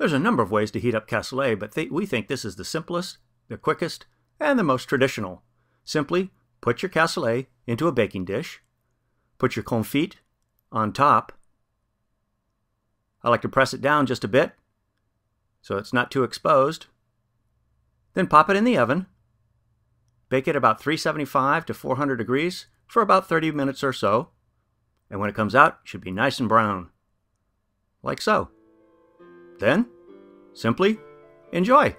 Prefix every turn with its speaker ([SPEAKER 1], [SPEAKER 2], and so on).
[SPEAKER 1] There's a number of ways to heat up cassoulet, but th we think this is the simplest, the quickest, and the most traditional. Simply put your cassoulet into a baking dish, put your confit on top. I like to press it down just a bit so it's not too exposed. Then pop it in the oven. Bake it about 375 to 400 degrees for about 30 minutes or so. And when it comes out, it should be nice and brown. Like so. Then, simply enjoy.